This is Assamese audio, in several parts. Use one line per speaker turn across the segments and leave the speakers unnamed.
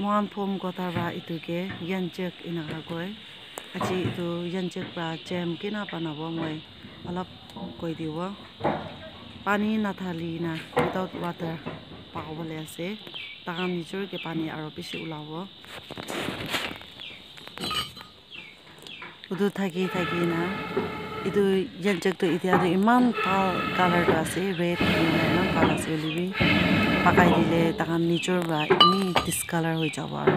muan phom gotara ituke yanchek inara koi achi itu yanchek pra jam kina panawa moi alap koi diwa pani nathali na without water pawale ase taram nijur ke pani aro bisi ulawo udu thagi thagi na itu yanchek to itia do iman pal color ase red and yellow color ase libi really. পাকাই দিলে তখন নিজের বা এমনি ডিসকালার হয়ে যাব আর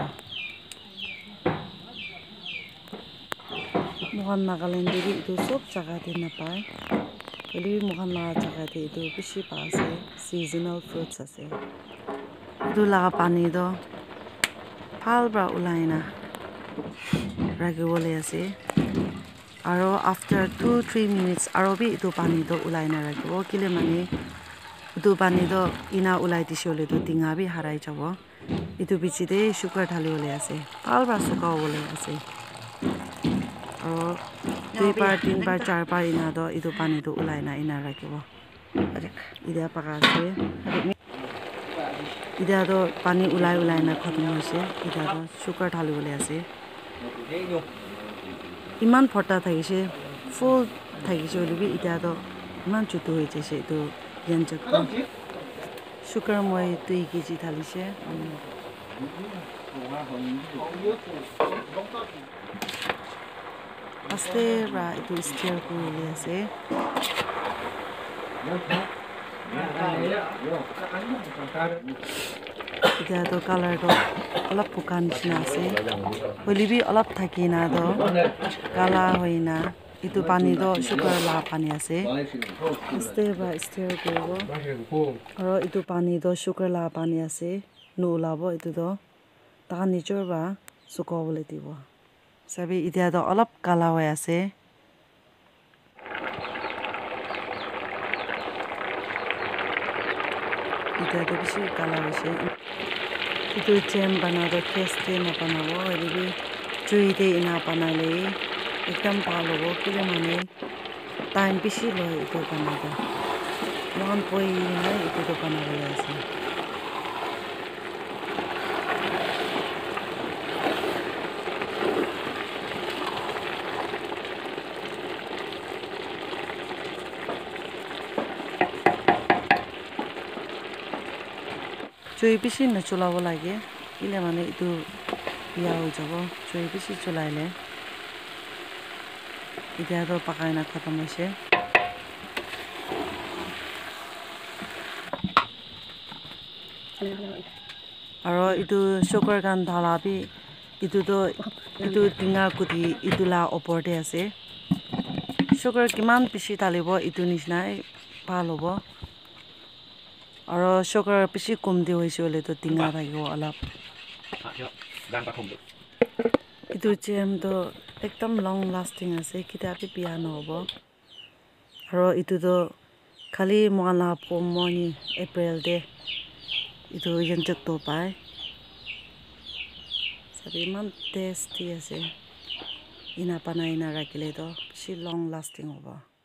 মহান নাগাল্যান্ডের এই সব জায়গাতে নাপায় হলে মহান নাগা জায়গাতে এই বেশি পা আছে সিজনাল ফ্রুটস আছে এইগুলা পানি তো ভালবা ওলাই না রাখবলে আছে আর আফটার টু থ্রি মিনিটস আরও বি এই পানি তো ওলাই না রাখব কেলে মানে Itu pani itu ina ulai tisiole itu tinga bi harai cawo. Itu bici deh syukur thali oleh asih. Pal pas suka oleh asih. Oh, tiga par, tiga par, empat par ina itu itu pani itu ulai na ina lagi wo. Ida apa kasih? Ida itu pani ulai ulai na khutmi asih. Ida itu syukur thali oleh asih. Iman pota thagi sih, full thagi sih oleh bi ida itu iman cutu hece sih itu. 연적도 슈가모이 뜨이기지 달리세 아스테라 이도 করে আছে এতিয়া তো কালাৰটো অলপ পোকা নিচিনা আছে হলিবি অল্প থাকি না তো কালা হই না itu pani do sugar la pani ase stir ba stir go go aro itu pani do sugar la pani ase no la bo itu do ta ni chor ba suko bole dibo sabi idia do alap kala hoy ase idia do bisi kala ase itu jam banado test na banawo ebi chuide ina banale ikan palo ho kile mane time bishi loh itu kana ta mon poi itu eto dokana ra ase Cuy bisi na chula wala ge, itu ya ujabo, cuy bisi chula ile. এতিয়া আৰু পকাই নাক খতম হৈছে আৰু এইটো চকুৰ কাৰণ ধলা বি এইটোতো এইটো টিঙা কুটি এইটো লা ওপৰতে আছে চকুৰ কিমান পিচি ঢালিব এইটো নিচিনাই ভাল হ'ব আৰু চকুৰ পিচি কম দি হৈছে হ'লে এইটো টিঙা থাকিব অলপ এইটো চেমটো একদম লং লাষ্টিং আছে এইকেইটা আপি পিয়া নহ'ব আৰু এইটোতো খালি মালা পম মই এপ্ৰিলতে এইটো পায় ইমান টেষ্টি আছে ইনা পানা ইনা ৰাখিলেতো বেছি লং লাষ্টিং হ'ব